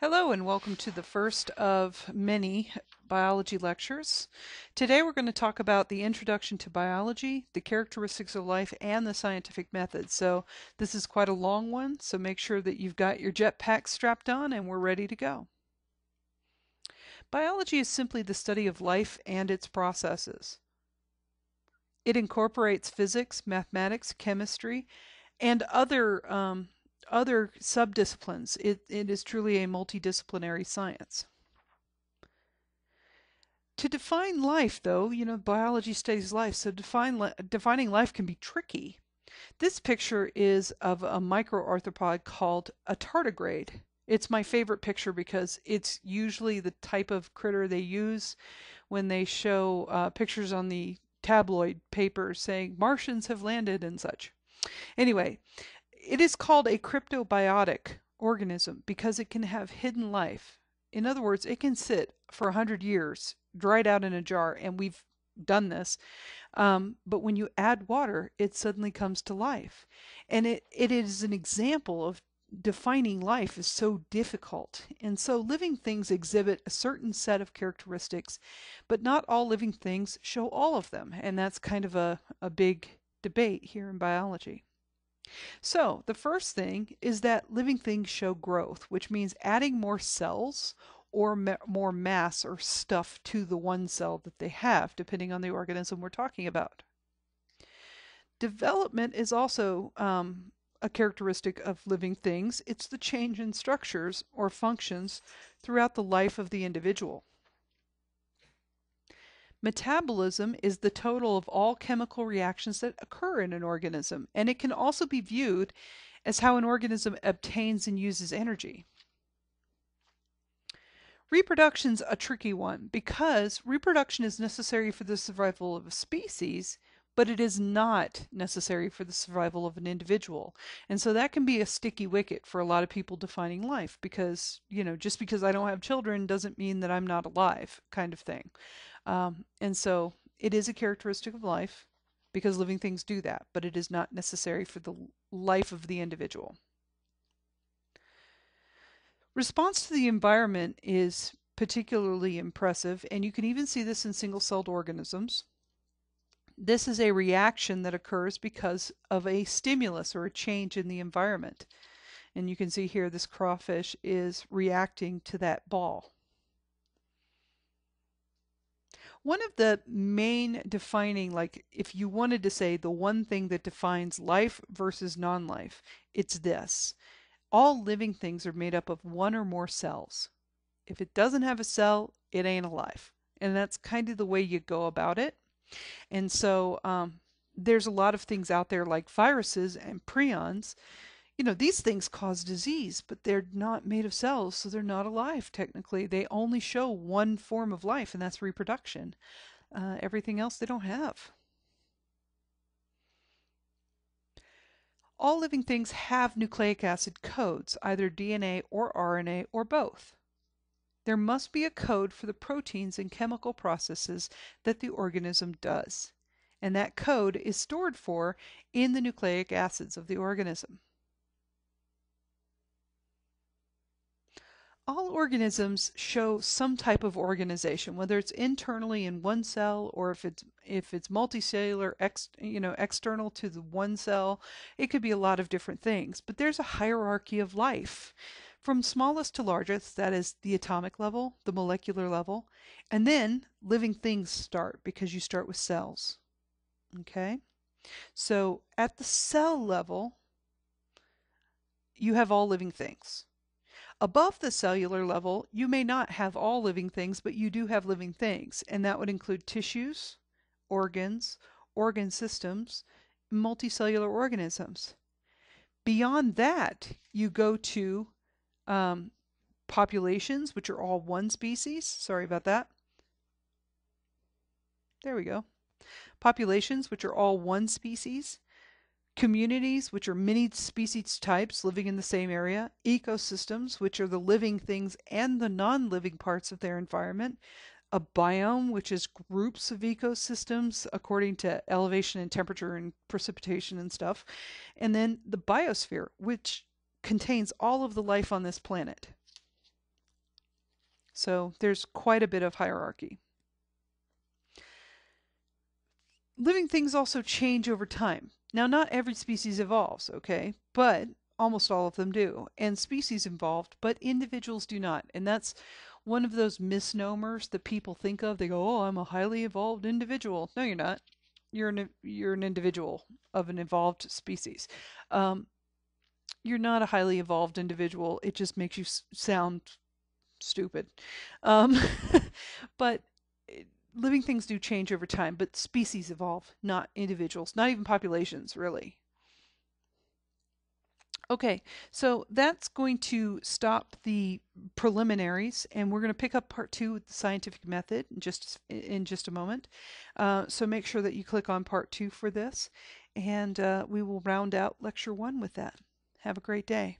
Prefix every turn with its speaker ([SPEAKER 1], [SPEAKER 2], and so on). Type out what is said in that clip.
[SPEAKER 1] Hello and welcome to the first of many biology lectures. Today we're going to talk about the introduction to biology, the characteristics of life, and the scientific method. So this is quite a long one, so make sure that you've got your jetpack strapped on and we're ready to go. Biology is simply the study of life and its processes. It incorporates physics, mathematics, chemistry, and other um, other subdisciplines. It, it is truly a multidisciplinary science. To define life, though, you know, biology studies life, so define, defining life can be tricky. This picture is of a microarthropod called a tardigrade. It's my favorite picture because it's usually the type of critter they use when they show uh, pictures on the tabloid papers saying Martians have landed and such. Anyway, it is called a cryptobiotic organism because it can have hidden life. In other words, it can sit for 100 years dried out in a jar, and we've done this. Um, but when you add water, it suddenly comes to life. And it, it is an example of defining life is so difficult. And so living things exhibit a certain set of characteristics, but not all living things show all of them. And that's kind of a, a big debate here in biology. So the first thing is that living things show growth, which means adding more cells or ma more mass or stuff to the one cell that they have, depending on the organism we're talking about. Development is also um, a characteristic of living things. It's the change in structures or functions throughout the life of the individual. Metabolism is the total of all chemical reactions that occur in an organism, and it can also be viewed as how an organism obtains and uses energy. Reproduction's a tricky one because reproduction is necessary for the survival of a species, but it is not necessary for the survival of an individual. And so that can be a sticky wicket for a lot of people defining life because, you know, just because I don't have children doesn't mean that I'm not alive, kind of thing. Um, and so it is a characteristic of life because living things do that, but it is not necessary for the life of the individual. Response to the environment is particularly impressive, and you can even see this in single-celled organisms. This is a reaction that occurs because of a stimulus or a change in the environment. And you can see here this crawfish is reacting to that ball. One of the main defining, like if you wanted to say the one thing that defines life versus non life, it's this. All living things are made up of one or more cells. If it doesn't have a cell, it ain't alive. And that's kind of the way you go about it. And so um, there's a lot of things out there like viruses and prions you know, these things cause disease, but they're not made of cells, so they're not alive technically. They only show one form of life, and that's reproduction. Uh, everything else they don't have. All living things have nucleic acid codes, either DNA or RNA or both. There must be a code for the proteins and chemical processes that the organism does, and that code is stored for in the nucleic acids of the organism. all organisms show some type of organization, whether it's internally in one cell or if it's if it's multicellular, ex, you know, external to the one cell. It could be a lot of different things, but there's a hierarchy of life. From smallest to largest, that is the atomic level, the molecular level, and then living things start because you start with cells. Okay? So at the cell level, you have all living things. Above the cellular level, you may not have all living things, but you do have living things, and that would include tissues, organs, organ systems, multicellular organisms. Beyond that, you go to um, populations, which are all one species. Sorry about that. There we go. Populations, which are all one species communities, which are many species types living in the same area, ecosystems, which are the living things and the non living parts of their environment, a biome, which is groups of ecosystems according to elevation and temperature and precipitation and stuff, and then the biosphere, which contains all of the life on this planet. So there's quite a bit of hierarchy. Living things also change over time. Now, not every species evolves, okay, but almost all of them do. And species evolved, but individuals do not. And that's one of those misnomers that people think of. They go, "Oh, I'm a highly evolved individual." No, you're not. You're an you're an individual of an evolved species. Um, you're not a highly evolved individual. It just makes you sound stupid. Um, but eh, living things do change over time, but species evolve, not individuals, not even populations, really. Okay, so that's going to stop the preliminaries, and we're going to pick up part two with the scientific method in just in just a moment. Uh, so make sure that you click on part two for this, and uh, we will round out lecture one with that. Have a great day.